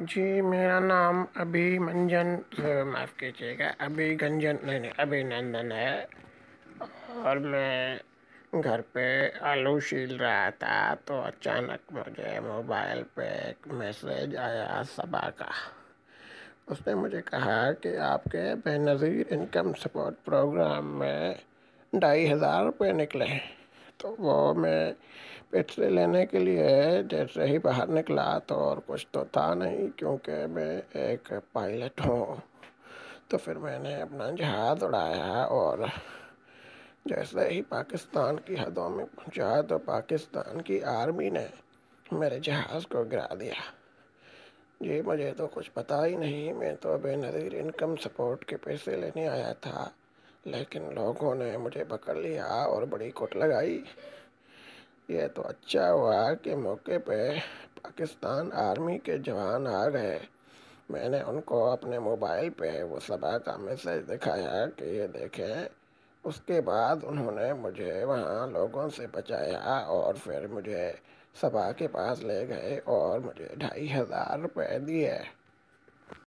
जी, मेरा नाम अभी मंजन माफ़ कीजिएगा, अभी गंजन, नहीं नहीं अभिनंदन है। और मैं घर पे आलू छील रहा था तो अचानक मुझे मोबाइल पे एक मैसेज आया सबा का। उसने मुझे कहा कि आपके बेनज़ीर इनकम सपोर्ट प्रोग्राम में ढाई हज़ार रुपये निकले तो वो मैं पैसे लेने के लिए जैसे ही बाहर निकला तो और कुछ तो था नहीं क्योंकि मैं एक पायलट हूँ। तो फिर मैंने अपना जहाज़ उड़ाया और जैसे ही पाकिस्तान की हदों में पहुँचा तो पाकिस्तान की आर्मी ने मेरे जहाज़ को गिरा दिया। जी, मुझे तो कुछ पता ही नहीं। मैं तो बेनज़ीर इनकम सपोर्ट के पैसे लेने आया था। लेकिन लोगों ने मुझे पकड़ लिया और बड़ी कुट लगाई। ये तो अच्छा हुआ कि मौके पे पाकिस्तान आर्मी के जवान आ गए। मैंने उनको अपने मोबाइल पे वो सभा का मैसेज दिखाया कि ये देखें, उसके बाद उन्होंने मुझे वहाँ लोगों से बचाया और फिर मुझे सभा के पास ले गए और मुझे ढाई हज़ार रुपये दिए।